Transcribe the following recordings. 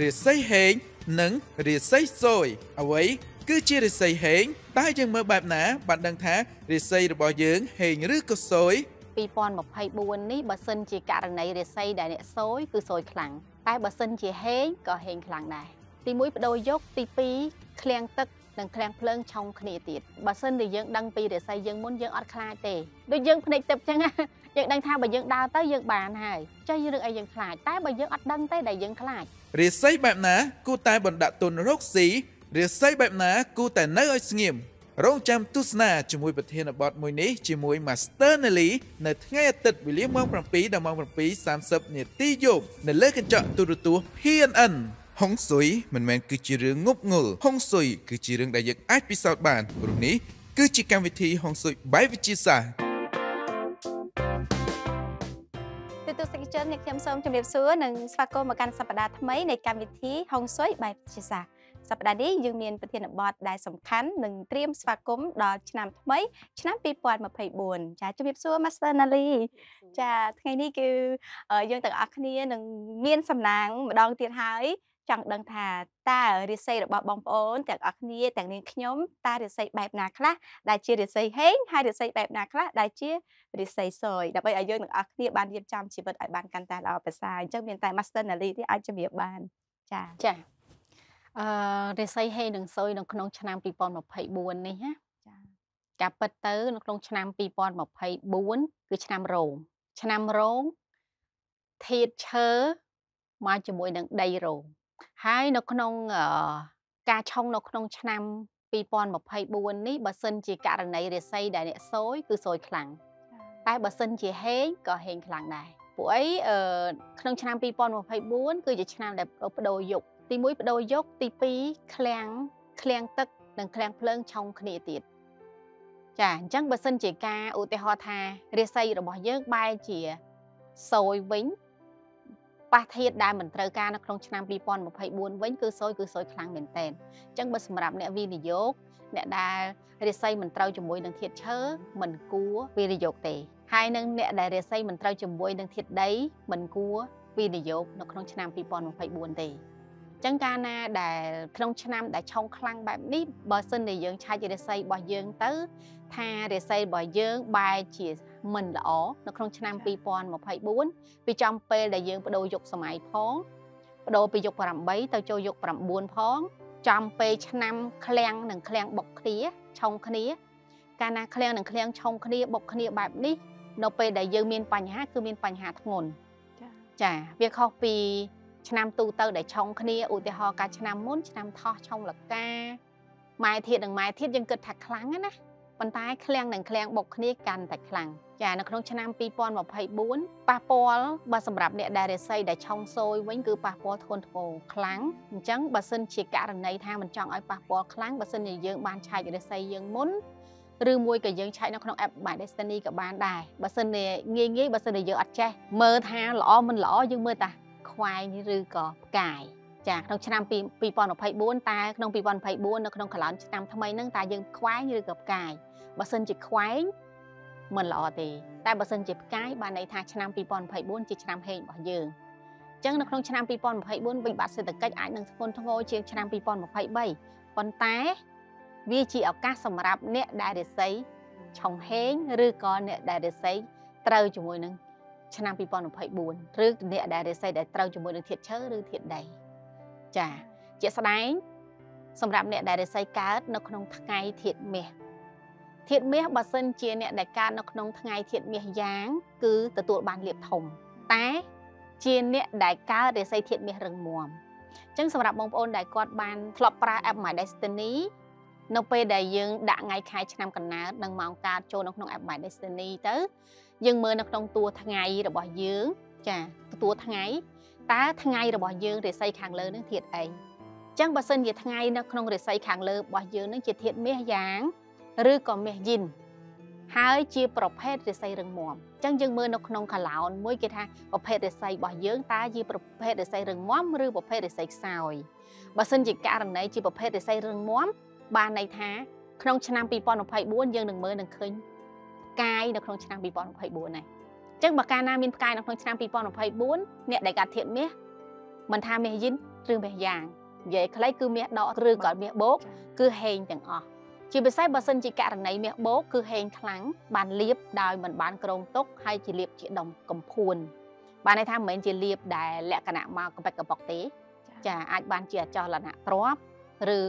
រាសីហេងនិងរាសីសូយអ្វីគឺជារាសីហេងតើយើងមើលបែបណា បានដឹងថារាសីរបស់យើងហេងឬក៏សូយ2024នេះបើសិនជាករណីរាសីដែលអ្នកសូយគឺសូយខ្លាំងតែបើសិនជាហេងក៏ហេងខ្លាំងដែរទី1បដូរយកទី2ឃ្លាំងទឹកនិងឃ្លាំងភ្លើងឆុងគ្នាទៀតបើសិនជាយើងដឹងពីរាសីយើងមុនយើងអត់ខ្លាចទេដូចយើងភ្នែកទឹកចឹងយើងដឹងថាបើយើងដើរទៅយើងបានហើយចុះរឿងអីយើងខ្លាចតែបើយើងអត់ដឹងទេដែលយើងខ្លាច រាសីបែបណាគូតែបណ្ដាក់ទុនរកស៊ីរាសីបែបណាគូតែនៅឲ្យស្ងៀមរងចាំទស្សនាជាមួយប្រធានបទមួយនេះជាមួយ Master Nelly នៅថ្ងៃអាទិត្យវេលាម៉ោង7ដល់ម៉ោង7:30នាទីយប់នៅលើកញ្ចក់ទូរទស្សន៍ PNN ហុងស៊ុយមិនមែនគឺជារឿងងប់ងល់ហុងស៊ុយគឺជារឿងដែលយើងអាចពិសោធន៍បានព្រោះនេះគឺជាកម្មវិធីហុងស៊ុយបែបវិទ្យាសាស្ត្រ ជនអ្នកខ្ញុំសូមជម្រាបសួរនិងស្វាគមន៍មកកាន់សប្តាហ៍ថ្មីនៃកម្មវិធីហុងស៊ុយបែបវិទ្យាសាស្ត្រសប្តាហ៍នេះយើងមានប្រធានបទដែលសំខាន់និងត្រៀមស្វាគមន៍ដល់ឆ្នាំថ្មីឆ្នាំ2024ចាជម្រាបសួរ Master Nali ចាថ្ងៃនេះគឺយើងទាំងអស់គ្នានឹងមានសំណាងម្ដងទៀតហើយ ចង់ដឹងថាតើរាសីរបស់បងប្អូនទាំងអស់គ្នាទាំងនាងខ្ញុំតើរាសីបែបណាខ្លះដែលជារាសីហេងហើយរាសីបែបណាខ្លះដែលជារាសីសយដើម្បីឲ្យយើងទាំងអស់គ្នាបានរៀបចំជីវិតឲ្យបានកាន់តែល្អប្រសើរអញ្ចឹងមានតែ Master Nali ទេអាចជំរាបបានចាចាអឺរាសីហេងនឹងសយនៅក្នុងឆ្នាំ2024នេះណាចាការពិតទៅនៅក្នុងឆ្នាំ2024គឺឆ្នាំរោងឆ្នាំរោងធាតឈើមកជាមួយនឹងដីរោង ហើយនៅក្នុងការឆុងនៅក្នុងឆ្នាំ2024នេះបើសិនជាករណីរាសីដែលអ្នកសយគឺសយខ្លាំងតែបើសិនជាហេងក៏ហេងខ្លាំងដែរពួកអីក្នុងឆ្នាំ2024គឺជាឆ្នាំដែលបដូរយុគទី1បដូរយុគទី2ឃ្លាំងឃ្លាំងទឹកនិងឃ្លាំងភ្លើងឆុងគ្នាទៀតចាអញ្ចឹងបើសិនជាការឧទាហរណ៍ថារាសីរបស់យើងបែរជាសយវិញ ប៉ះធាតដែលមិនត្រូវការនៅក្នុងឆ្នាំ2024វិញគឺសូយគឺសូយខ្លាំងមែនទែនអញ្ចឹងបើសម្រាប់អ្នកវិនិយោគអ្នកដែលរាសីមិនត្រូវជាមួយនឹងធាតឈើមិនគួរវិនិយោគទេហើយនឹងអ្នកដែលរាសីមិនត្រូវជាមួយនឹងធាតដីមិនគួរវិនិយោគនៅក្នុងឆ្នាំ2024ទេ ចឹងកាលណាដែលក្នុងឆ្នាំដែលឆុងខ្លាំងបែបនេះបើសិនជាយើងឆាច់រាសីរបស់យើងទៅ ថារាសីរបស់យើងបែរជាមិនល្អនៅក្នុងឆ្នាំ2024ពីចំពេលដែលយើងបដូរយុគសម័យផងបដូរពីយុគ8ទៅចូលយុគ9ផងចំពេលឆ្នាំឃ្លាំងនិងឃ្លាំងបុកគ្នាឆុងគ្នា កាលណាឃ្លាំងនិងឃ្លាំងឆុងគ្នាបុកគ្នាបែបនេះ នៅពេលដែលយើងមានបញ្ហាគឺមានបញ្ហាធ្ងន់ចាវាខុសពី ឆ្នាំទូទៅដែលឆុងគ្នាឧទាហរណ៍ការឆ្នាំមុនឆ្នាំថោះឆុងលកាម៉ែធាតនិងម៉ែធាតយើងគិតថាខ្លាំងណាប៉ុន្តែឃ្លាំងនិងឃ្លាំងបុកគ្នាកាន់តែខ្លាំងចានៅក្នុងឆ្នាំ2024ប៉ះពាល់បើសម្រាប់អ្នកដែលរាសីដែលឆុងសូយវិញគឺប៉ះពាល់ធ្ងន់ធ្ងរខ្លាំងអញ្ចឹងបើសិនជាករណីថាមិនចង់ឲ្យប៉ះពាល់ខ្លាំងបើសិនជាយើងបានឆែករាសីយើងមុនឬមួយក៏យើងឆែកនៅក្នុង app My Destiny ក៏បានដែរបើសិនជាងាយងាយបើសិនជាយើងអត់ចេះមើលថាល្អមិនល្អយើងមើលតា ខ្វែងឬក៏ផ្កាយចាក្នុងឆ្នាំ2024តើក្នុង2024នៅក្នុងកន្លងឆ្នាំថ្មីហ្នឹងតើយើងខ្វែងឬក៏ផ្កាយបើសិនជាខ្វែងមិនល្អទេតែបើសិនជាផ្កាយបានន័យថាឆ្នាំ2024ជាឆ្នាំហេងរបស់យើងអញ្ចឹងនៅក្នុងឆ្នាំ2024វិបត្តិសេដ្ឋកិច្ចអាចនឹងធ្ងន់ធ្ងរជាងឆ្នាំ2023ប៉ុន្តែវាជាឱកាសសម្រាប់អ្នកដែលរិស័យឆុងហេងឬក៏អ្នកដែលរិស័យត្រូវជាមួយនឹង ឆ្នាំ2024ឬអ្នកដែលរិស័យដែលត្រូវជាមួយនឹងធាតុឈើឬធាតុដីចាជាស្ដែងសម្រាប់អ្នកដែលរិស័យកើតនៅក្នុងថ្ងៃធាតុមាសធាតុមាសបើសិនជាអ្នកដែលកើតនៅក្នុងថ្ងៃធាតុមាសយ៉ាង គឺទទួលបានលៀបធំ តែជាអ្នកដែលកើតរិស័យធាតុមាសរឹងមាំអញ្ចឹងសម្រាប់បងប្អូនដែលគាត់បានធ្លាប់ប្រើ app My Destiny នៅពេលដែលយើងដាក់ថ្ងៃខែឆ្នាំកណ្ដាលនិងម៉ោងកើតចូលនៅក្នុង app My Destiny ទៅ យើងមើលនៅក្នុងតួថ្ងៃរបស់យើងចាតួថ្ងៃតើថ្ងៃរបស់យើងរាសីខាងលើនឹងធាតុអីអញ្ចឹងបើសិនជាថ្ងៃនៅក្នុងរាសីខាងលើរបស់យើងនឹងជាធាតុមាសយ៉ាងឬក៏មាសយិនហើយជាប្រភេទរាសីរឹងមាំអញ្ចឹងយើងមើលនៅក្នុងកាឡោនមួយគេថាប្រភេទរាសីរបស់យើងតើជាប្រភេទរាសីរឹងមាំឬប្រភេទរាសីខ្សោយបើសិនជាករណីជាប្រភេទរាសីរឹងមាំបានន័យថាក្នុងឆ្នាំ2024យើងនឹងមើលនឹងឃើញផ្កាយនៅក្នុងឆ្នាំ2024នេះអញ្ចឹងបើកាលណាមានផ្កាយនៅក្នុងឆ្នាំ2024អ្នកដែលកាត់ធាតមាសមិនថាមាសយិនឬមាសយ៉ាងនិយាយខ្លីគឺមាសដកឬក៏មាសបោកគឺហេងទាំងអស់ជាពិសេសបើសិនជាករណីមាសបោកគឺហេងខ្លាំងបានលៀបដោយមិនបានក្រងទុកហើយជាលៀបជាដុំកំភួនបានន័យថាមិនមែនជាលៀបដែលលក្ខណៈមកកប៉ិតកប៉ុកទេចាអាចបានជាអចលនៈទ្របឬ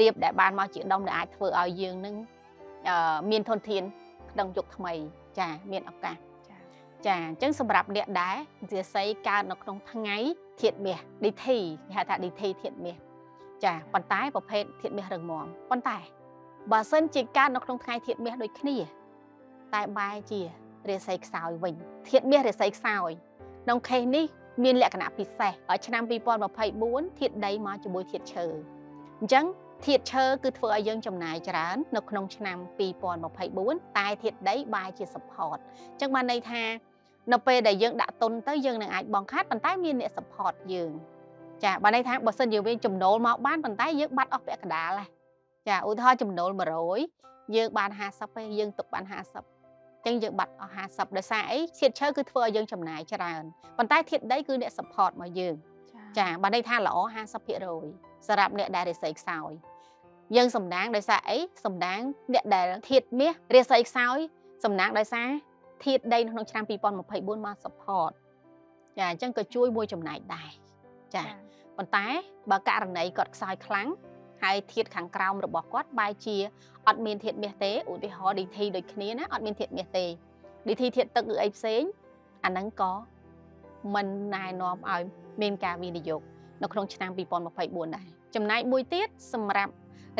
លៀបដែលបានមកជាដុំដែលអាចធ្វើឲ្យយើងនឹងមានធនធាន ក្នុងយុគថ្មីចាមានឱកាសចាអញ្ចឹងសម្រាប់អ្នកដែររាសីកើតនៅក្នុងថ្ងៃធាតមាស DT គេហៅថា DT ធាតមាសចាប៉ុន្តែប្រភេទធាតមាសរឹងមាំប៉ុន្តែបើសិនជាកើតនៅក្នុងថ្ងៃធាតមាសដូចគ្នា តែបែរជារាសីខ្សោយវិញធាតមាសរាសីខ្សោយក្នុងខេសនេះមានលក្ខណៈពិសេសឆ្នាំ2024ធាតដីមកជាមួយធាតឈើអញ្ចឹង ធាតឈើគឺធ្វើឲ្យយើងចំណាយច្រើន នៅក្នុងឆ្នាំ2024តែធាតដីបែរជា support អញ្ចឹងបានន័យថានៅពេលដែលយើងដាក់ទុនទៅយើងនឹងអាចបងខាត់ប៉ុន្តែមានអ្នក support យើងចាបើន័យថាបើសិនយើងវិញចំណូលមកបានប៉ុន្តែយើងបាត់អស់ពាក់កណ្ដាលហ៎ចាឧទាហរណ៍ចំណូល100យើងបាន50ទេយើងទុកបាន50ចឹងយើងបាត់អស់50ដោយសារអីធាតឈើគឺធ្វើឲ្យយើងចំណាយច្រើនប៉ុន្តែធាតដីគឺអ្នក support មកយើង ចាបើន័យថាល្អ50%សម្រាប់អ្នកដែលរិស័យខ្សោយយើងសំដាងដោយសារអីសំដាងអ្នកដែលធាតមាសរិស័យខ្សោយសំណាងដោយសារធាតដីក្នុងឆ្នាំ2024មក support ចាអញ្ចឹងក៏ជួយមួយចំណែកដែរចាប៉ុន្តែបើករណីគាត់ខ្សោយខ្លាំងហើយធាតខាងក្រោមរបស់គាត់បែរជាអត់មានធាតមាសទេឧទាហរណ៍ DT ដូចគ្នាណាអត់មានធាតមាសទេ DT ធាតទឹកឬអីផ្សេងអាហ្នឹងក៏មិនណែនាំឲ្យ មានការវិនិយោគនៅក្នុងឆ្នាំ2024ដែរចំណែកមួយទៀតសម្រាប់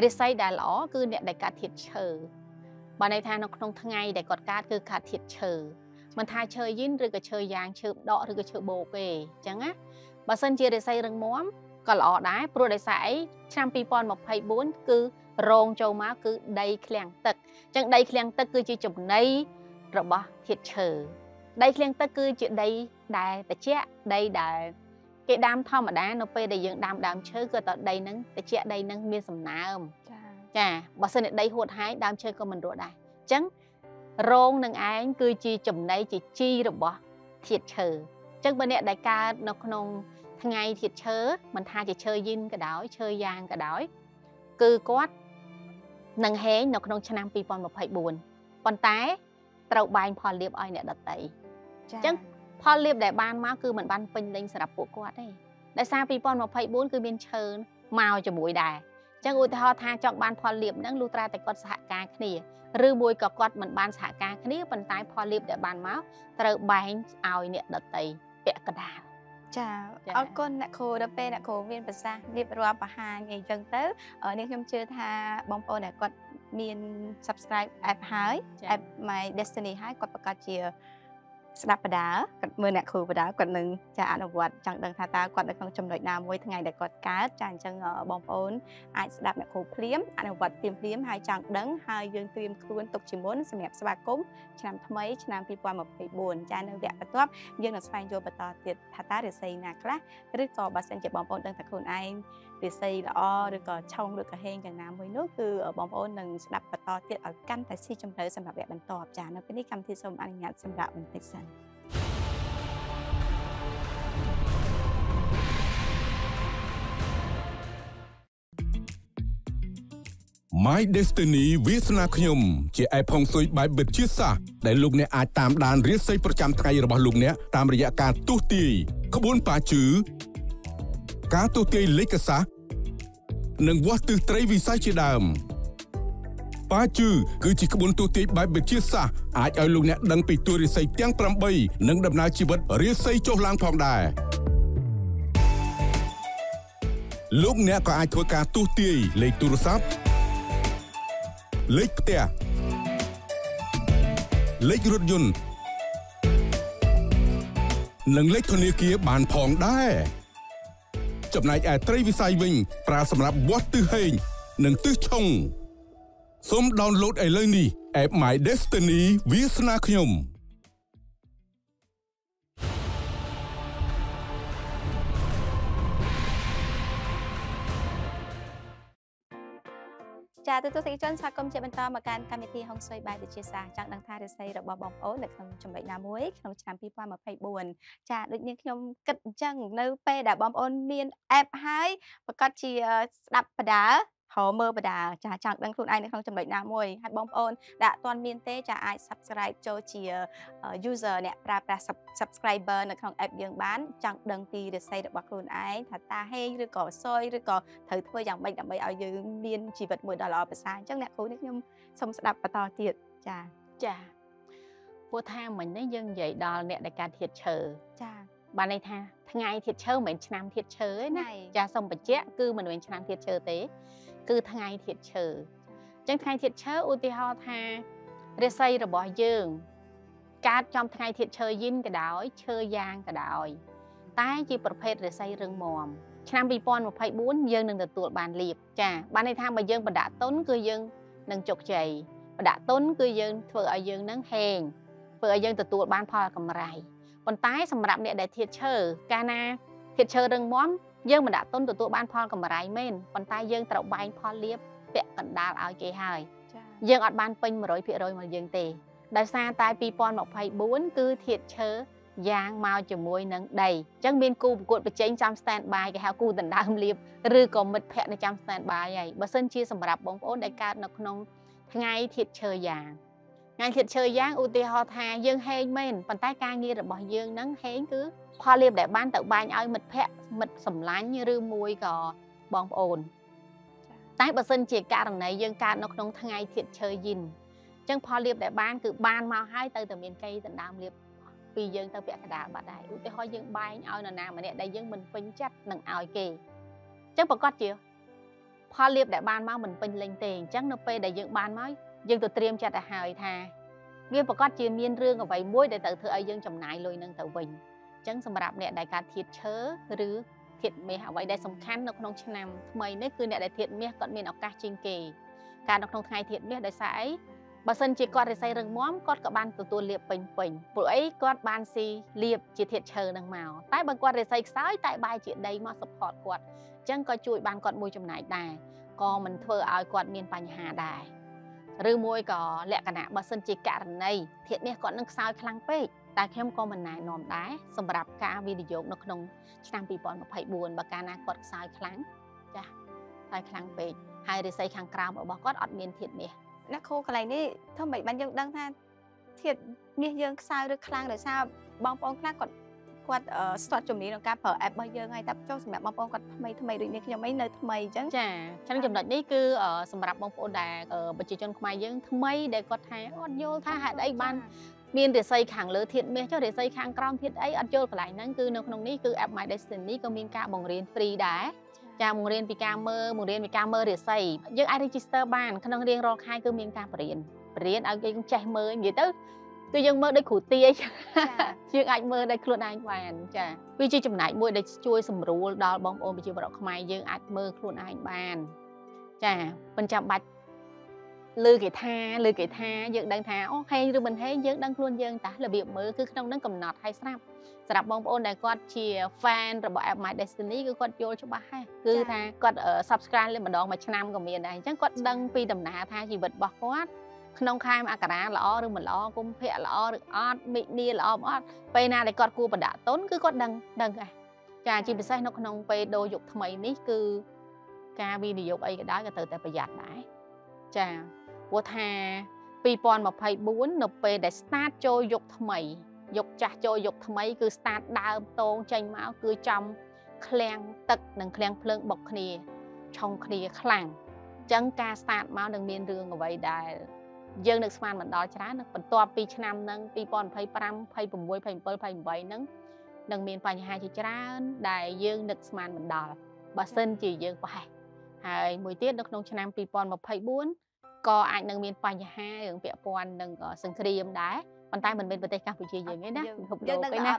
រិស័យដែលល្អគឺអ្នកដែលកាត់ធាតឈើបើន័យថានៅក្នុងថ្ងៃដែលគាត់កាត់គឺកាត់ធាតឈើមិនថាឈើយីនឬក៏ឈើយ៉ាងឈើដកឬក៏ឈើបោកទេអញ្ចឹងណាបើសិនជារិស័យរឹងមាំក៏ល្អដែរព្រោះដោយសារអីឆ្នាំ2024គឺរងចូលមកគឺដីឃ្លាំងទឹកអញ្ចឹងដីឃ្លាំងទឹកគឺជាចំណីរបស់ធាតុឈើដីឃ្លាំងទឹកគឺជាដីដែលត្រជាក់ដីដែល គេដាំធម្មតានៅពេលដែលយើងដាំដើមឈើគឺតដីហ្នឹងត្រជាក់ដីហ្នឹងមានសំណើមចាចាបើសិនជាដីហួតហើយដើមឈើក៏មិនរស់ដែរអញ្ចឹងរងនឹងឯងគឺជាចំណីជាជីរបស់ធាតុឈើអញ្ចឹងបើអ្នកដែលកើតនៅក្នុងថ្ងៃធាតឈើមិនថាជាឈើយីនក៏ដោយឈើយ៉ាងក៏ដោយគឺគាត់នឹងហេងនៅក្នុងឆ្នាំ2024ប៉ុន្តែត្រូវបែងផលលាបឲ្យអ្នកដតីចា៎អញ្ចឹង ផលលាបដែលបានមកគឺមិនបានពេញលេញសម្រាប់ពួកគាត់ទេដោយសារ2024គឺមានឈើមកជាមួយដែរអញ្ចឹងឧទាហរណ៍ថាចង់បានផលលាបហ្នឹងលុះត្រាតែគាត់សហការគ្នាឬមួយក៏គាត់មិនបានសហការគ្នាប៉ុន្តែផលលាបដែលបានមកត្រូវបែងឲ្យអ្នកដតីពាក់កណ្ដាលចាអរគុណអ្នកគ្រូដល់ពេលអ្នកគ្រូមានប្រសាសន៍រៀបរាប់បង្ហាញអីចឹងទៅនេះខ្ញុំជឿថាបងប្អូនដែលគាត់មាន subscribe app ហើយ app My Destiny ហើយគាត់ប្រកាសជា ស្ដាប់បដាគាត់មើលអ្នកគ្រូបដាគាត់នឹងចាអនុវត្តចង់ដឹងថាតើគាត់នៅក្នុងចំណុចណាមួយថ្ងៃដែលគាត់កើតចាអញ្ចឹងបងប្អូនអាចស្ដាប់អ្នកគ្រូភ្លាមអនុវត្តភ្លាមភ្លាមហើយចង់ដឹងហើយយើងត្រៀមខ្លួនទុកជាមុនសម្រាប់ស្វាគមន៍ឆ្នាំថ្មីឆ្នាំ2024ចានៅវគ្គបន្ទាប់យើងនឹងស្វែងយល់បន្តទៀតថាតើរិស័យណាខ្លះឬក៏បើសិនជាបងប្អូនដឹងថាខ្លួនឯងរិស័យល្អឬក៏ឆុងឬក៏ហេងយ៉ាងណាមួយនោះគឺបងប្អូននឹងស្ដាប់បន្តទៀតឲ្យកាន់តែស៊ីជម្រៅសម្រាប់វគ្គបន្តចានៅពេលនេះកម្មវិធីសូមអនុញ្ញាតសម្រាប់បន្តិចសិន My Destiny វាសនាខ្ញុំជាឯផុងស៊ុយបាយបិទជាសាសដែលលោកអ្នកអាចតាមដានរៀបសីប្រចាំថ្ងៃរបស់លោកអ្នកតាមរយៈការទស្សន៍ទាយក្បួនប៉ាជឺ ការទស្សន៍ទាយលេខសាសនិងវាស់ទិសត្រីវិស័យជាដើមប៉ាជឺគឺជាក្បួនទស្សន៍ទាយបែបវិទ្យាសាស្ត្រអាចឲ្យលោកអ្នកដឹងពីទួរិស័យទាំង8និងដំណើរជីវិតរាសីចុះឡើងផងដែរលោកអ្នកក៏អាចធ្វើការទស្សន៍ទាយលេខទូរស័ព្ទលេខផ្ទះលេខរថយន្តនិងលេខធនាគារបានផងដែរ ចំណែកឯត្រីវិស័យវិញ ប្រើសម្រាប់វាស់ទិសហេង និងទិសឆុងសូមដោនឡូតឥឡូវនេះ App My Destiny វាសនាខ្ញុំ ចាទូទស្សនិកជនស្វាគមន៍ជាបន្តមកកាន់កម្មវិធីហុងស៊ុយបាយវិទ្យាសាស្ត្រចង់ដឹងថារិស័យរបស់បងប្អូននៅក្នុងចំណុចណាមួយក្នុងឆ្នាំ2024ចាដូចនាងខ្ញុំគិតអញ្ចឹងនៅពេលដែលបងប្អូនមានអេបហើយប្រកាសជាស្ដាប់បដា ហៅមើលបដាចាចង់ដឹងខ្លួនឯងនៅក្នុងចំណុចណាមួយហើយបងប្អូនដែលអត់ទាន់មានទេចាអាច subscribe ចូលជា user អ្នកប្រើប្រាស់ subscriber នៅក្នុង app យើងបានចង់ដឹងពីរិស័យរបស់ខ្លួនឯងថាតាហេងឬក៏សុយឬក៏ត្រូវធ្វើយ៉ាងម៉េចដើម្បីឲ្យយើងមានជីវិតមួយដ៏ល្អប្រសើរអញ្ចឹងអ្នកគ្រូនេះខ្ញុំសូមស្ដាប់បន្តទៀតចាចាព្រោះថាមិញនេះយើងនិយាយដល់អ្នកដែលការធៀបឈើចាបានន័យថាថ្ងៃធៀបឈើមិនមែនឆ្នាំធៀបឈើទេណាចាសូមបញ្ជាក់គឺមិនមែនឆ្នាំធៀបឈើទេ គឺថ្ងៃធាតឈើអញ្ចឹងថ្ងៃធាតឈើឧទាហរណ៍ថារាសីរបស់យើង កើតចំថ្ងៃធាតឈើយិនក៏ដោយឈើយ៉ាងក៏ដោយតែជាប្រភេទរាសីរឹងមាំឆ្នាំ2024យើងនឹងទទួលបានលៀបចាបានន័យថាបើយើងបដាក់ទុនគឺយើងនឹងជោគជ័យបដាក់ទុនគឺយើងធ្វើឲ្យយើងនឹងហេងធ្វើឲ្យយើងទទួលបានផលកម្រៃប៉ុន្តែសម្រាប់អ្នកដែលធៀបឈើកាលណាធៀបឈើរឹងមាំ យើងមិនដាក់ទុនទទួលបានផលកម្រៃមែនប៉ុន្តែយើងត្រូវបែងផលលៀបពាក់កណ្ដាលឲ្យគេហើយយើងអត់បានពេញ100%មកយើងទេដោយសារតែ2024គឺធាតឈើយ៉ាងមកជាមួយនឹងដីអញ្ចឹងមានគូប្រកួតប្រជែងចាំ stand by គេហៅគូដណ្ដើមលៀបឬក៏មិត្តភ័ក្តិនៅចាំ stand by ហើយបើសិនជាសម្រាប់បងប្អូនដែលកើតនៅក្នុងថ្ងៃធាតឈើយ៉ាង ថ្ងៃធាតឈើយ៉ាងឧទាហរណ៍ថាយើងហេងមែនប៉ុន្តែការងាររបស់យើងនឹងហេងគឺផលលៀបដែលបានទៅបាញ់ឲ្យមិត្តភ័ក្តិមិត្តសម្លាញ់ឬមួយក៏បងប្អូនតែបើសិនជាករណីយើងកើតនៅក្នុងថ្ងៃធាតឈើយិនអញ្ចឹងផលលៀបដែលបានគឺបានមកហើយទៅតែមានកៃដណ្ដើមលៀបពីយើងទៅពាក់កណ្ដាលបាត់ដែរឧទាហរណ៍យើងបែងឲ្យនរណាម្នាក់ដែលយើងមិនពេញចិត្តនឹងឲ្យគេអញ្ចឹងប្រកាសជាផលលៀបដែលបានមកមិនពេញលេញទេអញ្ចឹងនៅពេលដែលយើងបានមក យើងទៅត្រៀមចិត្តទៅហើយថាវាប្រកាសជាមានរឿងអ្វីមួយដែលត្រូវធ្វើឲ្យយើងចំណាយលុយនឹងទៅវិញចឹងសម្រាប់អ្នកដែលការធៀបឈើឬធៀបមាសអ្វីដែលសំខាន់នៅក្នុងឆ្នាំថ្មីនេះគឺអ្នកដែលធៀបមាសគាត់មានឱកាសជាងគេការនៅក្នុងថ្ងៃធៀបមាសដោយសារអីបើសិនជាគាត់រិស័យរឹងមាំគាត់ក៏បានទទួលលៀបពេញពេញព្រោះអីគាត់បានស៊ីលៀបជាធាតឈើនឹងមកតែបើគាត់រិស័យខ្សោយតែបាយជាដីមក support គាត់អញ្ចឹងក៏ជួយបានគាត់មួយចំណែកដែរក៏មិនធ្វើឲ្យគាត់មានបញ្ហាដែរ ឬមួយក៏លក្ខណៈបើសិនជាករណីធាតនេះគាត់នឹងខ្សោយខ្លាំងពេកតែខ្ញុំក៏មិនណែនាំដែរសម្រាប់ការវិនិយោគនៅក្នុងឆ្នាំ2024បើកាលណាគាត់ខ្សោយខ្លាំងចាស់ខ្សោយខ្លាំងពេកហើយរិស័យខាងក្រោមរបស់គាត់អត់មានធាតមាសអ្នកគ្រូកន្លែងនេះធ្វើម៉េចបានយើងដឹងថាធាតមាសយើងខ្សោយឬខ្លាំងដោយសារបងប្អូនខ្លះគាត់ គាត់ស្ទាត់ជំនាញក្នុងការប្រើ app របស់យើងហើយតែចូលសម្រាប់បងប្អូនគាត់ថ្មីថ្មីដូចនេះខ្ញុំអីនៅថ្មីអញ្ចឹងចាចឹងចំណុចនេះគឺសម្រាប់បងប្អូនដែលប្រជាជនខ្មែរយើងថ្មីដែលគាត់ថាអត់យល់ថាហេតុអីបានមានរាសីខាងលើធាតមាសចុះរាសីខាងក្រោមធាតអីអត់យល់កន្លែងហ្នឹងគឺនៅក្នុងនេះគឺ app My Destiny ក៏មានការបង្រៀន free ដែរចាបង្រៀនពីការមើលបង្រៀនពីការមើលរាសីយើងអាច register បានក្នុងរៀងរាល់ខែគឺមានការបរៀនបរៀនឲ្យយើងចេះមើលនិយាយទៅ គឺយើងមើលដូចគ្រូទាយយើងអាចមើលដោយខ្លួនឯងបានចាវាជាចំណែកមួយដែលជួយសម្រួលដល់បងប្អូនប្រជាពលរដ្ឋខ្មែរយើងអាចមើលខ្លួនឯងបាន ចាមិនចាំបាច់លើគេថាលើគេថាយើងដឹងថាអូហេងឬមិនហេងយើងដឹងខ្លួនយើងតារបៀបមើលគឺក្នុងនឹងកំណត់ឲ្យស្រាប់សម្រាប់បងប្អូនដែលគាត់ជា fan របស់ App My Destiny គឺគាត់យល់ច្បាស់ហើយគឺថាគាត់ subscribe លេម្ដងមួយឆ្នាំក៏មានដែរអញ្ចឹងគាត់ដឹងពីដំណើរថាជីវិតរបស់គាត់ ក្នុងខែមករាល្អឬមិនល្អគុំភៈល្អឬអត់មិនិនាល្អមិនអត់ពេលណាដែលគាត់គួរប្រដាក់ទុនគឺគាត់ដឹងដឹងដែរចាជាពិសេសនៅក្នុងពេលដូរយុគថ្មីនេះគឺការវិនិយោគអីក៏ដោយក៏ត្រូវតែប្រយ័ត្នដែរចាព្រោះថា2024នៅពេលដែល start ចូលយុគថ្មីយុគចាស់ចូលយុគថ្មីគឺ start ដើមតងចេញមកគឺចំឃ្លាំងទឹកនិងឃ្លាំងភ្លើងបុកគ្នាឆុងគ្នាខ្លាំងអញ្ចឹងការ start មកនឹងមានរឿងអ្វីដែល យើងនឹកស្មានមិនដល់ច្រើនបន្ទាប់ពីឆ្នាំហ្នឹង2025 26 27 28ហ្នឹងនឹងមានបញ្ហាជាច្រើនដែលយើងនឹកស្មានមិនដល់បើសិនជាយើងប្រហែសហើយមួយទៀតនៅក្នុងឆ្នាំ2024ក៏អាចនឹងមានបញ្ហារឿងពាក់ព័ន្ធនឹងសង្គ្រាមដែរប៉ុន្តែមិនមែនប្រទេសកម្ពុជាយើងទេណាពិភពលោកទេណា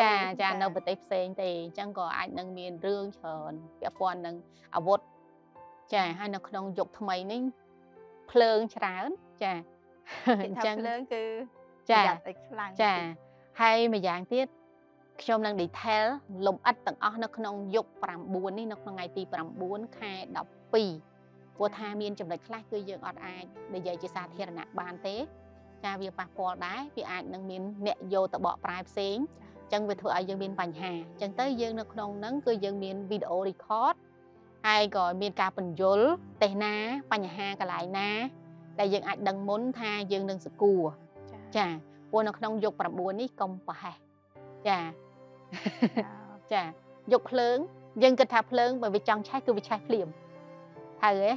ចាចានៅប្រទេសផ្សេងទេអញ្ចឹងក៏អាចនឹងមានរឿងច្រើនពាក់ព័ន្ធនឹងអាវុធចាហើយនៅក្នុងយុគថ្មីនេះភ្លើងច្រើន ចាអញ្ចឹងភ្លើងគឺចាខ្លាំងចាហើយម្យ៉ាងទៀតខ្ញុំនឹង detail លំអិតទាំងអស់នៅក្នុងយុគ9នេះនៅក្នុងថ្ងៃទី9ខែ12ព្រោះថាមានចំណុចខ្លះគឺយើងអត់អាចនិយាយជាសាធារណៈបានទេចាវាប៉ះពាល់ដែរវាអាចនឹងមានអ្នកយកទៅបកប្រែផ្សេងអញ្ចឹងវាធ្វើឲ្យយើងមានបញ្ហាអញ្ចឹងទៅយើងនៅក្នុងហ្នឹងគឺយើងមានវីដេអូ record ហើយក៏មានការបញ្យលទេសនាបញ្ហាកន្លែងណា ដែលយើងអាចដឹងមុនថាយើងនឹងសគួរចាព្រោះនៅក្នុងយុគ9នេះកុំប្រហែសចាចាយកភ្លើងយើងគិតថាភ្លើងបើវាចង់ឆេះគឺវាឆេះភ្លាមហើយហ៎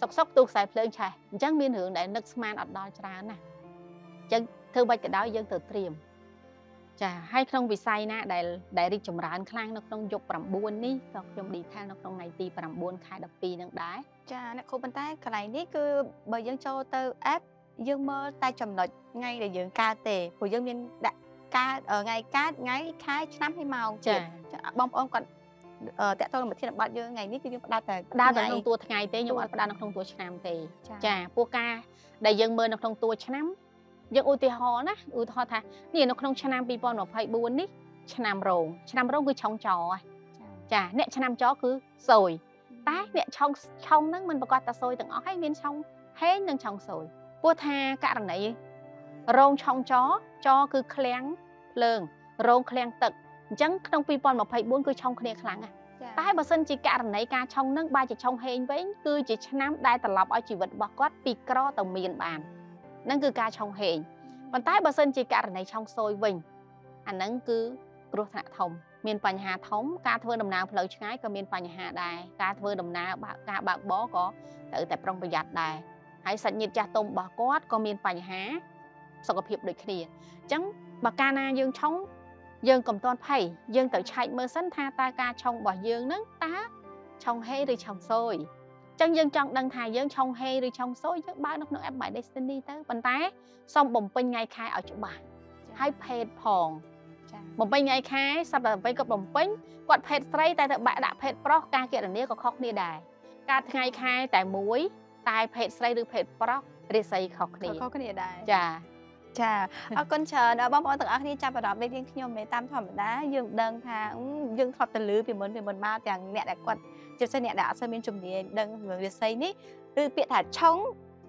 សុកសុកទូខ្សែភ្លើងឆេះអញ្ចឹងមានរឿងដែលនឹកស្មានអត់ដល់ច្រើនណាអញ្ចឹងធ្វើបាច់ក៏ដោយយើងត្រូវត្រៀម ចាហើយក្នុងវិស័យណាដែលដែលរីកចម្រើនខ្លាំងនៅក្នុងយុគ9នេះក៏ខ្ញុំ detail នៅក្នុងថ្ងៃទី9ខែ12នឹងដែរចាអ្នកគ្រូប៉ុន្តែកន្លែងនេះគឺបើយើងចូលទៅ app យើងមើលតែចំណុចថ្ងៃដែលយើងកើតទេព្រោះយើងមានដាក់កើតថ្ងៃកើតថ្ងៃខែឆ្នាំហើយម៉ោងចាបងប្អូនគាត់តកតងប្រធានបទយើងថ្ងៃនេះគឺយើងផ្ដោតតែផ្ដោតនៅក្នុងតួថ្ងៃទេខ្ញុំអត់ផ្ដោតនៅក្នុងតួឆ្នាំទេចាពោះការដែលយើងមើលនៅក្នុងតួឆ្នាំ យើងឧទាហរណ៍ណាឧទាហរណ៍ថានេះនៅក្នុងឆ្នាំ2024នេះឆ្នាំរោងឆ្នាំរោងគឺឆុងចោចាអ្នកឆ្នាំចគឺសូយតែអ្នកឆុងឆុងហ្នឹងមិនប្រកាសតែសូយទាំងអស់ហើយមានឆុងហេងនិងឆុងសូយពោះថាករណីរោងឆុងចចគឺឃ្លាំងភ្លើងរោងឃ្លាំងទឹកអញ្ចឹងក្នុង2024គឺឆុងគ្នាខ្លាំងណាស់តែបើសិនជាករណីការឆុងនឹងបើជាឆុងហេងវិញគឺជាឆ្នាំដែលត្រឡប់ឲ្យជីវិតរបស់គាត់ពីក្រទៅមានបាន นั่นគឺការឆុងហេងប៉ុន្តែបើសិនជាករណីឆុងសូយវិញអាហ្នឹងគឺគ្រោះថ្នាក់ធំ មានបញ្ហាធំការធ្វើដំណើរផ្លូវឆ្ងាយក៏មានបញ្ហាដែរការធ្វើដំណើរការបើកបរក៏ត្រូវតែប្រុងប្រយ័ត្នដែរហើយសាច់ញាតិចាស់ទុំរបស់គាត់ក៏មានបញ្ហាសុខភាពដូចគ្នាអញ្ចឹងបើកាលណាយើងឆុងយើងកុំតន់ភ័យយើងត្រូវឆែកមើលសិនថាតើការឆុងរបស់យើងនឹងតើឆុងហេឬឆុងសូយ ចឹងយើងចង់ដឹងថាយើងឆុងហេឬឆុងសូយយើងបើកនៅក្នុង app My Destiny ទៅប៉ុន្តែសូមបំពេញថ្ងៃខែឲ្យច្បាស់ហើយភេទផងចាបំពេញថ្ងៃខែសប្តាហ៍8ក៏បំពេញគាត់ភេទស្រីតែទៅបាក់ដាក់ភេទប្រុសការគណនាក៏ខុសគ្នាដែរការថ្ងៃខែតែមួយតែភេទស្រីឬភេទប្រុសរាសីខុសគ្នាខុសគ្នាដែរចា ចាអរគុណច្រើនបងប្អូនទាំងអស់គ្នាចាប់អារម្មណ៍ដូចយើងខ្ញុំឯតាមធម្មតាយើងដឹងថាយើងធ្លាប់ទៅលឺពីមុនពីមុនមកទាំងអ្នកដែលគាត់ជាពិសេសអ្នកដែលអត់សូវមានជំនាញដឹងរឿងរាសីនេះឬពាក្យថាឆុង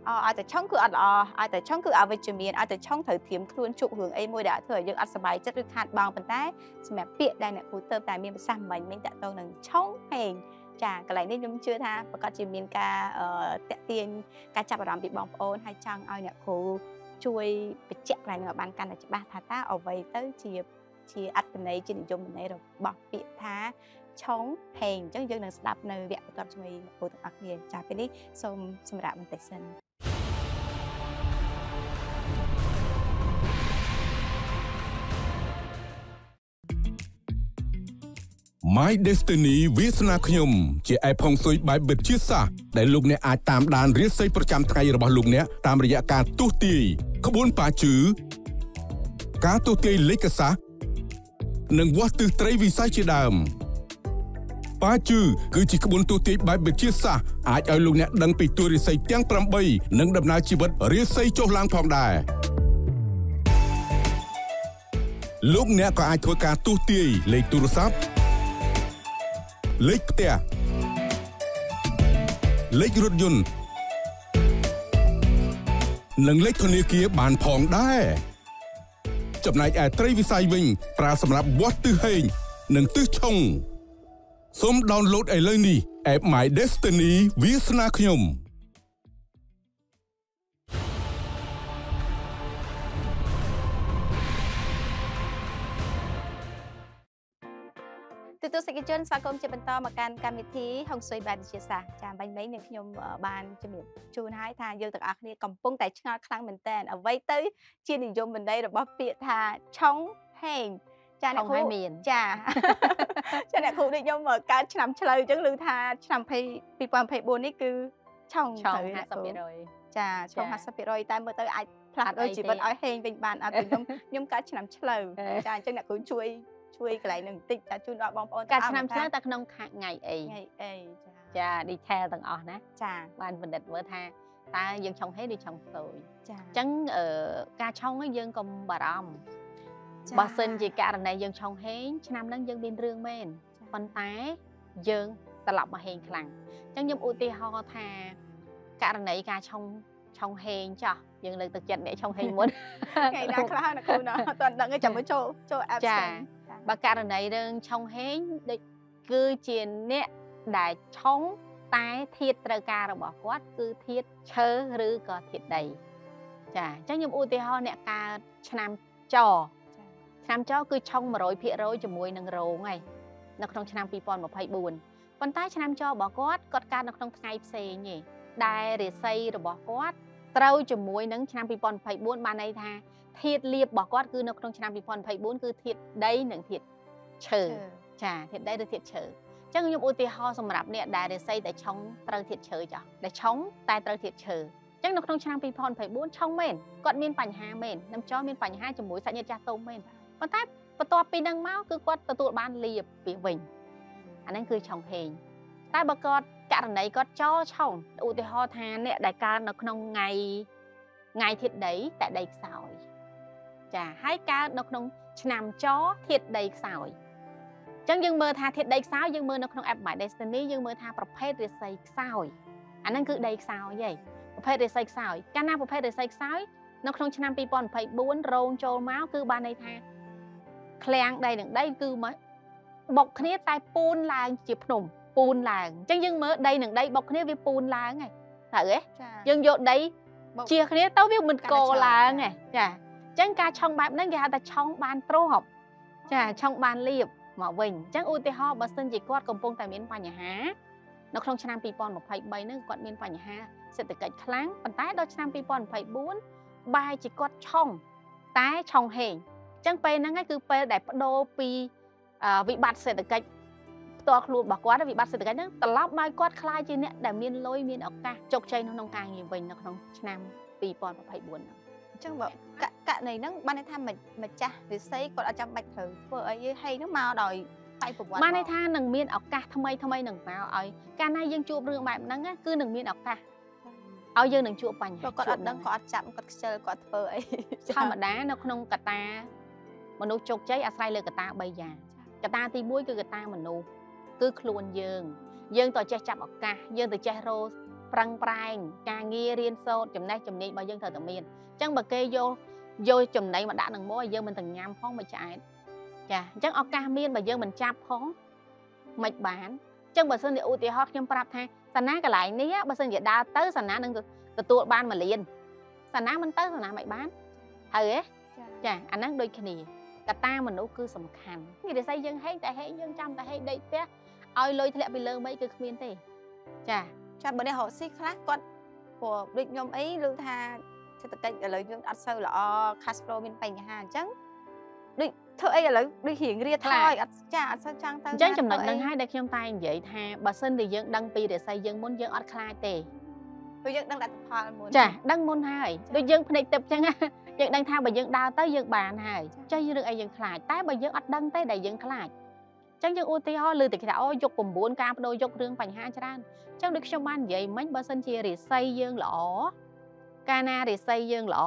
ឲ្យតែឆុងគឺអត់ល្អឲ្យតែឆុងគឺអវិជ្ជមានឲ្យតែឆុងត្រូវធៀមខ្លួនជក់រឿងអីមួយដែលធ្វើឲ្យយើងអត់សុបាយចិត្តឬខាតបង់ប៉ុន្តែសម្រាប់ពាក្យដែលអ្នកគ្រូទៅតែមានប្រសាសន៍មិញមិញតាក់ទងនឹងឆុងហេងចាកន្លែងនេះខ្ញុំជឿថាប្រកាសជាមានការតាក់ទាញការចាប់អារម្មណ៍ពីបងប្អូនហើយចង់ឲ្យអ្នកគ្រូ ជួយបញ្ជាក់កន្លែងនេះឲ្យបានកាន់តែច្បាស់ថាតើអ្វីទៅជាជាអត្តន័យជានិយមន័យរបស់ពាក្យថាឆុងហេងអញ្ចឹងយើងនឹងស្ដាប់នៅវគ្គបន្ទាប់ជាមួយអ្នកគ្រូទាំងអស់គ្នាចាពេលនេះសូមសម្រាប់បន្តិចសិន My Destiny វាសនាខ្ញុំជាឯផុងស៊ុយបែបបិទជាសាសដែលលោកអ្នកអាចតាមដានរៀបសីប្រចាំថ្ងៃរបស់លោកអ្នកតាមរយៈការទស្សន៍ទាយ ក្បួនប៉ាជឺការទស្សន៍ទាយលេខសាសនិងវាស់ទិសត្រីវិស័យជាដើមប៉ាជឺគឺជាក្បួនទស្សន៍ទាយបែបបិទជាសាសអាចឲ្យលោកអ្នកដឹងពីទួរិស័យទាំង8និងដំណើរជីវិតរាសីចុះឡើងផងដែរលោកអ្នកក៏អាចធ្វើការទស្សន៍ទាយលេខទូរស័ព្ទលេខផ្ទះលេខរថយន្ត និងលេខធនាគារបានផងដែរចំណែកឯត្រីវិស័យវិញ ប្រើសម្រាប់វាស់ទិសហេង និងទិសឆុងសូមដោនឡូតឥឡូវនេះ App My Destiny វាសនាខ្ញុំ ទូទស្សនិកជនស្វាគមន៍ជាបន្តមកកាន់កម្មវិធីហុងស៊ុយបែបវិទ្យាសាស្ត្រចាបាញ់មិញនឹងខ្ញុំបានជំរាបជូនហើយថាយើងទាំងអស់គ្នាកំពុងតែឆ្ងល់ខ្លាំងមែនតើអ្វីទៅ ជានិយមន័យរបស់ពាក្យថាឆុងហេងចាអ្នកគ្រូមានចាចាអ្នកគ្រូដូចខ្ញុំកើតឆ្នាំឆ្លូវអញ្ចឹងឮថាឆ្នាំ2024នេះគឺឆុងទៅ50%ចាឆុង50%តែមើលទៅអាចផ្លាស់ប្ដូរជីវិតឲ្យហេងវិញបានអត់ខ្ញុំខ្ញុំកើតឆ្នាំឆ្លូវចាអញ្ចឹងអ្នកគ្រូជួយ ជួយកន្លែងនឹងបន្តិចចាជូនដល់បងប្អូនកាលឆ្នាំឆ្លងតែក្នុងថ្ងៃអីថ្ងៃអីចា detail ទាំងអស់ណាចាបានបណ្ឌិតមើលថាតើយើងឆុងហេឬឆុងសូយចាអញ្ចឹងការឆុងយើងកុំបារម្ភបើសិនជាករណីយើងឆុងហេងឆ្នាំហ្នឹងយើងមានរឿងមែនប៉ុន្តែយើងត្រឡប់មកហេងខ្លាំងអញ្ចឹងខ្ញុំឧទាហរណ៍ថាករណីការឆុងឆុងហេងចោះយើងលើកទឹកចិត្តអ្នកឆុងហេងមុនថ្ងៃណាខ្លះណាគ្រូណាអត់ទាន់ដឹងទេចាំមកចូលចូល app ចាស្គាល់ បើករណីរឿងឆុងហេងដូចគឺជាអ្នកដែលឆុងតែធាតត្រូវការរបស់គាត់គឺធាតឈើឬក៏ធាតដីចាអញ្ចឹងខ្ញុំឧទាហរណ៍អ្នកកើតឆ្នាំចឆ្នាំចគឺឆុង100%ជាមួយនឹងរោងហើយនៅក្នុងឆ្នាំ2024ប៉ុន្តែឆ្នាំចរបស់គាត់គាត់កើតនៅក្នុងថ្ងៃផ្សេងទេដែលរាសីរបស់គាត់ត្រូវជាមួយនឹងឆ្នាំ2024បានន័យថា ធាតលៀបរបស់គាត់គឺនៅក្នុងឆ្នាំ2024គឺធាតដីនិងធាតឈើចាធាតដីឬធាតឈើអញ្ចឹងខ្ញុំឧទាហរណ៍សម្រាប់អ្នកដែលរាសីតែឆុងត្រូវធាតឈើចាស់ដែលឆុងតែត្រូវធាតឈើអញ្ចឹងនៅក្នុងឆ្នាំ2024ឆុងមែនគាត់មានបញ្ហាមែននឹងចោមានបញ្ហាជាមួយសាច់ញាតិចាស់ទុំមែនប៉ុន្តែបន្ទាប់ពីនឹងមកគឺគាត់ទទួលបានលៀបពីវិញអាហ្នឹងគឺឆុងហេងតែបើគាត់ករណីគាត់ចោឆុងឧទាហរណ៍ថាអ្នកដែលកើតនៅក្នុងថ្ងៃថ្ងៃធាតដីតែដីខ្សោយ ចាហើយកើតនៅក្នុងឆ្នាំចធាតដីខ្សោយអញ្ចឹងយើងមើលថាធាតដីខ្សោយយើងមើលនៅក្នុង app My Destiny យើងមើលថាប្រភេទរាសីខ្សោយអាហ្នឹងគឺដីខ្សោយហីប្រភេទរាសីខ្សោយកាលណាប្រភេទរាសីខ្សោយនៅក្នុងឆ្នាំ2024រោងចូលមកគឺបានន័យថាឃ្លាំងដីនឹងដីគឺមកបុកគ្នាតែពូនឡើងជាភ្នំពូនឡើងអញ្ចឹងយើងមើលដីនឹងដីបុកគ្នាវាពូនឡើងហើយត្រូវទេចាយើងយកដីបុកជាគ្នាទៅវាមិនកកាន់តែឆុងឡើងហ៎ចា ចាអញ្ចឹងការឆុងបែបហ្នឹងគេហៅថាឆុងបានទ្របចាឆុងបានលៀបមកវិញអញ្ចឹងឧទាហរណ៍បើសិនជាគាត់កំពុងតែមានបញ្ហានៅក្នុងឆ្នាំ2023ហ្នឹងគាត់មានបញ្ហាសេដ្ឋកិច្ចខ្លាំងប៉ុន្តែដល់ឆ្នាំ2024បែរជាគាត់ឆុងតែឆុងហេងអញ្ចឹងពេលហ្នឹងឯងគឺពេលដែលបដូរពីអឺវិបត្តិសេដ្ឋកិច្ចផ្ទាល់ខ្លួនរបស់គាត់វិបត្តិសេដ្ឋកិច្ចហ្នឹងត្រឡប់មកគាត់ខ្លាយជាអ្នកដែលមានលុយមានឱកាសជោគជ័យនៅក្នុងការងារវិញនៅក្នុងឆ្នាំ2024ហ្នឹង អញ្ចឹងបើកករណីហ្នឹងបានន័យថាម្ម្ចាស់វិស័យគាត់អត់ចាំបាច់ត្រូវធ្វើអីទេហើយហ្នឹងមកដោយបែកប្រវត្តិបានន័យមកថានឹងមានឱកាសថ្មីថ្មីនឹងមកឲ្យកាលណាយើងជួបរឿងបែបហ្នឹងណាគឺនឹងមានឱកាសឲ្យយើងនឹងជួបបញ្ហាបើគាត់អត់ដឹងជួបគាត់អត់ចាំគាត់ខ្ជិលគាត់ធ្វើអីធម្មតានៅក្នុងកតាមនុស្សជោគជ័យអាស្រ័យលើកតា3យ៉ាងកតាទី1គឺកតាមនុស្សគឺខ្លួនយើង យើងទៅចេះចាប់ឱកាសយើងទៅចេះរកប្រឹងប្រែងការងាររៀនសូត្រចំណេះជំនាញរបស់យើងត្រូវតែមានអញ្ចឹងបើគេយកយកចំណីមកដាក់នឹងមកឲ្យយើងមិនទាំងញ៉ាំផងមិនឆ្អែតចាអញ្ចឹងឱកាសមានបើយើងមិនចាប់ផងមិនបានអញ្ចឹងបើសិនជាឧទាហរណ៍ខ្ញុំប្រាប់ថាសាណាកន្លែងនេះបើសិនជាដើរទៅសាណានឹងទទួលបានមួយលានសាណាមិនទៅសាណាមិនបានហើយទេចាអាហ្នឹងដូចគ្នាកត្តាមនុស្សគឺសំខាន់និយាយស្អីយើងហេងតែហេងយើងចាំតែហេងដេកផ្ទះឲ្យលុយធ្លាក់ពីលើមេឃគឺគ្មានទេចាចាំបើនេះរកស៊ីខ្លះគាត់ព្រោះដូចខ្ញុំអីឮថា សេដ្ឋកិច្ចឥឡូវយើងអត់សូវល្អ cash flow មានបញ្ហាអញ្ចឹងដូចធ្វើអីឥឡូវដូចរៀងរៀថយអត់ចាអត់សូវចង់ទៅអញ្ចឹងចំណុចធ្វើហ្នឹងហើយដែលខ្ញុំតែនិយាយថាបើសិនជាយើងដឹងពីរាសីយើងមុនយើងអត់ខ្លាចទេព្រោះយើងដឹងលទ្ធផលមុនចាដឹងមុនហើយចាដូចយើងភ្នែកទឹកអញ្ចឹងណាយើងដឹងថាបើយើងដើរទៅយើងបានហើយចេះរឿងអីយើងខ្លាចតែបើយើងអត់ដឹងទេដែលយើងខ្លាចអញ្ចឹងយើងឧទាហរណ៍លើតែគេថាអូយក9ការបដូរយករឿងបញ្ហាច្រើនអញ្ចឹងដូចខ្ញុំបាននិយាយមិញបើសិនជារាសីយើងល្អ កាលណារាសីយើងល្អ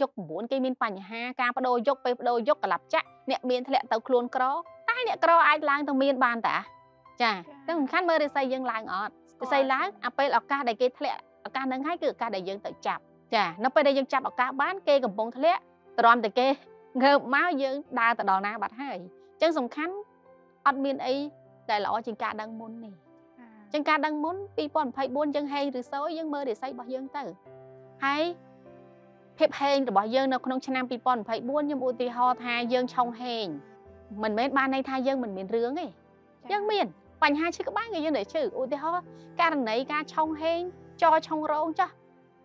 យក9គេមានបញ្ហាការបដូរយកពេលបដូរយកកលាប់ចាក់អ្នកមានធ្លាក់ទៅខ្លួនក្រតែអ្នកក្រអាចឡើងទៅមានបានតាចាតែសំខាន់មើលរាសីយើងឡើងអត់រាសីឡើងអាពេលឱកាសដែលគេធ្លាក់ឱកាសហ្នឹងហើយគឺឱកាសដែលយើងទៅចាប់ចានៅពេលដែលយើងចាប់ឱកាសបានគេកំពុងធ្លាក់ទ្រាំតែគេងើបមកយើងដើរទៅដល់ណាបាត់ហើយអញ្ចឹងសំខាន់អត់មានអីដែលល្អជាងការដឹងមុននេះអញ្ចឹងការដឹងមុន2024យើងហេងឬសូរយើងមើលរិស័យរបស់យើងទៅ ហើយភាពហេងរបស់យើងនៅក្នុងឆ្នាំ2024ខ្ញុំឧទាហរណ៍ថាយើងឆុងហេងមិនមែនបានន័យថាយើងមិនមានរឿងទេយើងមានបញ្ហាឈឺក្បាលគឺយើងនៅឈឺឧទាហរណ៍ករណីការឆុងហេងចរឆុងរោងចាស់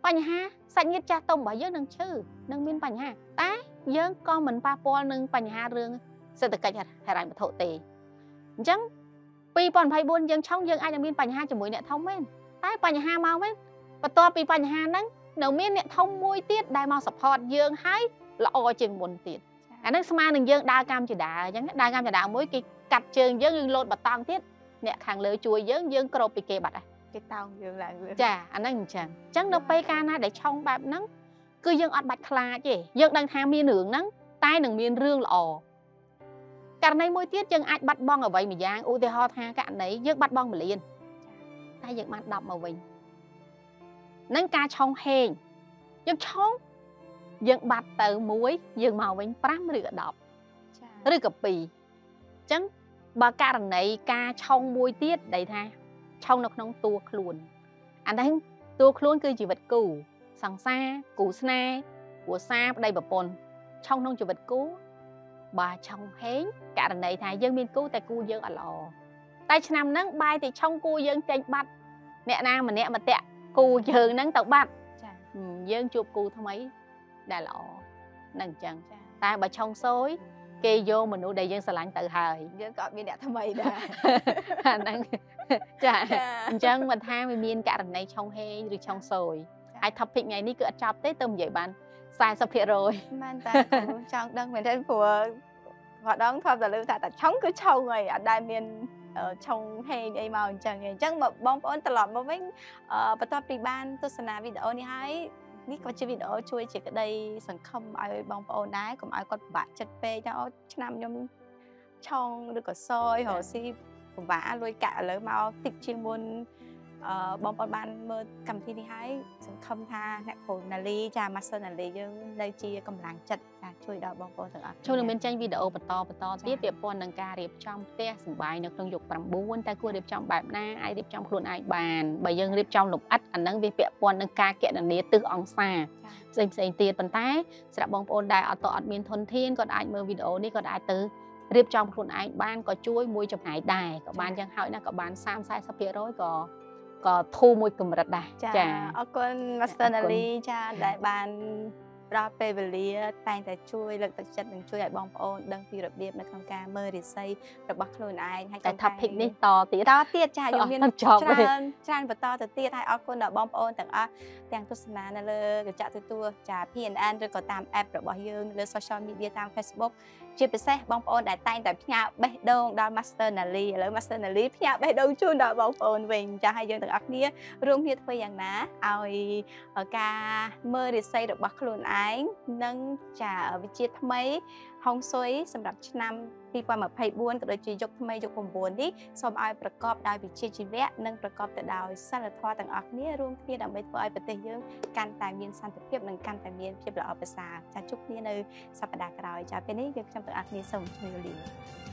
បញ្ហាសាច់ញាតិចាស់ទុំរបស់យើងនឹងឈឺនឹងមានបញ្ហាតែយើងក៏មិនប៉ះពាល់នឹងបញ្ហារឿងសេដ្ឋកិច្ចហិរញ្ញវត្ថុទេអញ្ចឹង2024យើងឆុងយើងអាចនឹងមានបញ្ហាជាមួយអ្នកធំមែនតែបញ្ហាមកមែនបន្ទាប់ពីបញ្ហាហ្នឹង នៅមានអ្នកធំមួយទៀតដែលមក support យើងហើយល្អជាងមុនទៀតអាហ្នឹងស្មើនឹងយើងដើរកម្មជាដើរអញ្ចឹងដើរកម្មជាដើរមួយគេកាត់ជើងយើងយើងលោតបតង់ទៀតអ្នកខាងលើជួយយើងយើងក្រោបពីគេបាត់ហើយគេតោងយើងឡើងលើចាអាហ្នឹងអញ្ចឹងអញ្ចឹងនៅពេលកាលណាដែលឆុងបែបហ្នឹងគឺយើងអត់បាច់ខ្លាចទេយើងដឹងថាមានរឿងហ្នឹងតែនឹងមានរឿងល្អករណីមួយទៀតយើងអាចបាត់បង់អ្វីមួយយ៉ាងឧទាហរណ៍ថាករណីយើងបាត់បង់មួយលានតែយើងបាន10មកវិញ នឹងការឆុងហេងយើងឆុងយើងបាត់ទៅមួយយើងមកវិញ5ឬក៏10ចាឬក៏2អញ្ចឹងបើករណីការឆុងមួយទៀតដែលថាឆុងនៅក្នុងតួខ្លួនអានេះតួខ្លួនគឺជីវិតគូសង្សារគូស្នេហ៍គ្រួសារប្តីប្រពន្ធឆុងក្នុងជីវិតគូបើឆុងហេងករណីថាយើងមានគូតែគូយើងអត់ល្អតែឆ្នាំហ្នឹងបាយតែឆុងគូយើងចេញបាត់អ្នកណាម្នាក់មកតាក់ គូយើងហ្នឹងទៅបាត់ចាយើងជួបគូថ្មីដែលល្អនឹងអញ្ចឹងតែបើឆុងសូយគេយកមនុស្សដែលយើងស្រឡាញ់ទៅហើយយើងក៏អត់មានអ្នកថ្មីដែរអាហ្នឹងចាអញ្ចឹងមិនថាវាមានករណីឆុងហេងឬឆុងសូយហើយ topic ថ្ងៃនេះគឺអត់ចប់ទេទៅនិយាយបាន40%មែនតើចង់ដឹងមែនទេព្រោះម្ដងធ្លាប់តែលើថាតែឆុងគឺឆុងហើយអត់ដែលមាន ឆុងហេងអីមកអញ្ចឹងអញ្ចឹងបងប្អូនត្រឡប់មកវិញបន្ទាប់ពីបានទស្សនាវីដេអូនេះហើយនេះក៏ជាវីដេអូជួយជាក្តីសង្ឃឹមឲ្យបងប្អូនដែរកុំឲ្យគាត់ពិបាកចិត្តពេកថាអូឆ្នាំខ្ញុំឆុងឬក៏សយរកស៊ីពិបាកលុយកាក់ឥឡូវមកតិចជាងមុនអឺ បងប្អូនបានមើលកម្មវិធីនេះហើយសង្ឃឹមថាអ្នកគ្រូណាលីចា Master ណាលីយើងនៅជាកម្លាំងចិត្តចាជួយដល់បងប្អូនទាំងអស់ជួយនឹងមានចេញវីដេអូបន្តបន្តទៀតពាក់ព័ន្ធនឹងការរៀបចំផ្ទះសម្បែងនៅក្នុងយុគ9តើគួររៀបចំបែបណាអាចរៀបចំខ្លួនឯងបានបើយើងរៀបចំលម្អិតអានឹងវាពាក់ព័ន្ធនឹងការកណនាទិសអង្សាផ្សេងផ្សេងទៀតប៉ុន្តែសម្រាប់បងប្អូនដែលអត់តអត់មានធនធានក៏អាចមើលវីដេអូនេះក៏អាចទៅរៀបចំខ្លួនឯងបានក៏ជួយមួយចំណែកដែរក៏បានយ៉ាងហោចណាស់ក៏បាន30 40%ក៏ ក៏ធូរមួយកម្រិតដែរចាអរគុណ Master Nali ចាដែលបានផ្ដល់ពេលវេលាតែងតែជួយលើកទឹកចិត្តនិងជួយឲ្យបងប្អូនដឹងពីរបៀបនៅក្នុងការមើលរិស័យរបស់ខ្លួនឯងហើយតែ topic នេះតទៀតតទៀតចាយើងមានច្រើនច្រើនបន្តទៅទៀតហើយអរគុណដល់បងប្អូនទាំងអស់ទាំងទស្សនានៅលើកញ្ចក់ទូទួលចា PNN ឬក៏តាម app របស់យើងលើ social media តាម Facebook ជាពិសេសបងប្អូនដែលតែងតែផ្ញើបេះដូងដល់ Master Nali ឥឡូវ Master Nali ផ្ញើបេះដូងជូនដល់បងប្អូនវិញចាស់ហើយយើងទាំងអស់គ្នារួមគ្នាធ្វើយ៉ាងណាឲ្យការមើលរិស័យរបស់ខ្លួនឯងនិងចាវិជាថ្មី ហុងស៊ុយសម្រាប់ឆ្នាំ2024ក៏ដូចជាយុគថ្មីយុគ9នេះសូមឲ្យប្រកបដោយវិជ្ជាជីវៈនិងប្រកបទៅដោយសិលធម៌ទាំងអស់គ្នារួមគ្នាដើម្បីធ្វើឲ្យប្រទេសយើងកាន់តែមានសន្តិភាពនិងកាន់តែមានភាពល្អប្រសើរចាជួបគ្នានៅសប្តាហ៍ក្រោយចាពេលនេះយើងខ្ញុំទាំងអស់គ្នាសូមជម្រាបលា